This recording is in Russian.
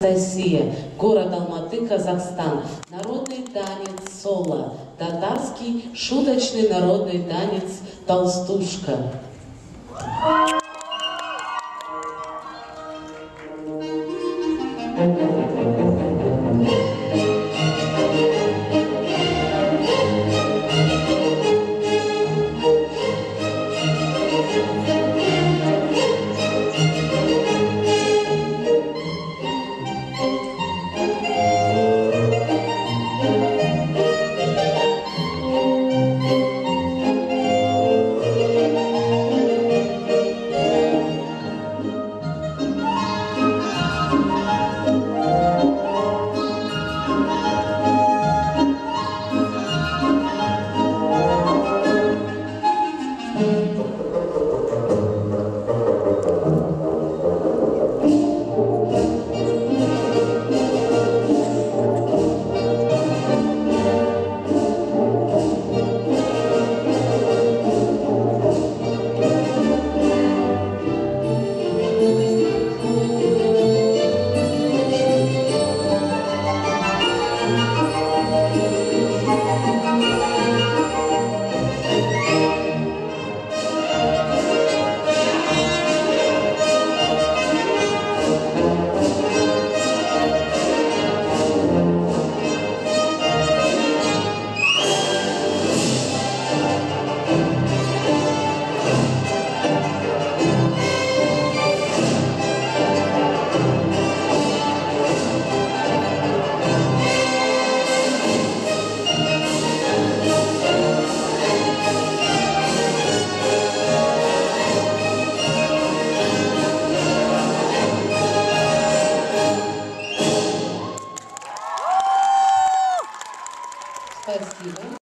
Россия, город Алматы, Казахстан. Народный танец соло. Татарский шуточный народный танец толстушка. Спасибо.